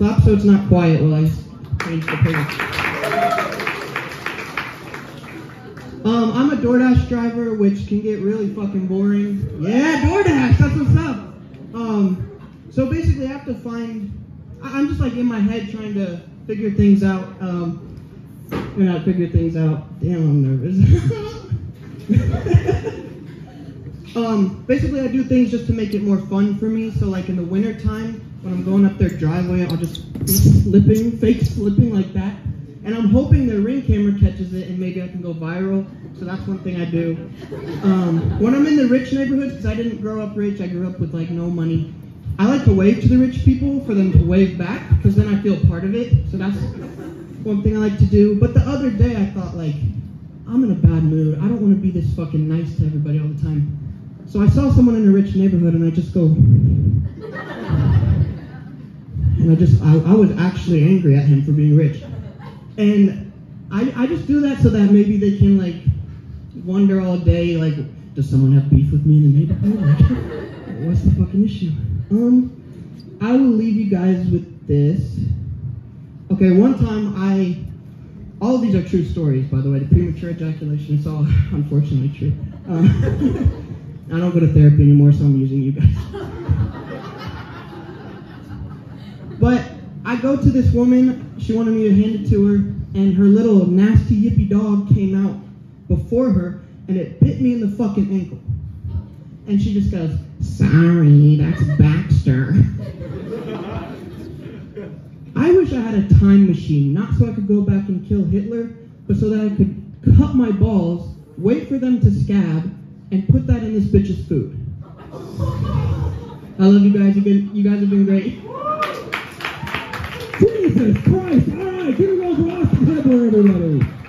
Clap so it's not quiet while I change the page. Um, I'm a DoorDash driver, which can get really fucking boring. Yeah, DoorDash, that's what's up. Um, so basically, I have to find. I- I'm just like in my head trying to figure things out. Um, or not figure things out. Damn, I'm nervous. um, basically, I do things just to make it more fun for me. So, like in the winter time, when I'm going up their driveway, I'll just be slipping, fake slipping like that. And I'm hoping their ring camera catches it and maybe I can go viral. So that's one thing I do. Um, when I'm in the rich neighborhoods, because I didn't grow up rich, I grew up with like no money. I like to wave to the rich people for them to wave back, because then I feel part of it. So that's one thing I like to do. But the other day I thought like, I'm in a bad mood. I don't want to be this fucking nice to everybody all the time. So I saw someone in a rich neighborhood and I just go, and I just, I, I was actually angry at him for being rich. And I, I just do that so that maybe they can like wonder all day, like, does someone have beef with me in the neighborhood? What's the fucking issue? Um, I will leave you guys with this. Okay, one time I, all of these are true stories, by the way. The premature ejaculation is all unfortunately true. Um, I don't go to therapy anymore, so I'm using you guys. But I go to this woman, she wanted me to hand it to her, and her little nasty yippy dog came out before her, and it bit me in the fucking ankle. And she just goes, Sorry, that's Baxter. I wish I had a time machine, not so I could go back and kill Hitler, but so that I could cut my balls, wait for them to scab, and put that in this bitch's food. I love you guys. You, been, you guys have been great. Jesus Christ! All right, give it up for Austin Pepper, everybody.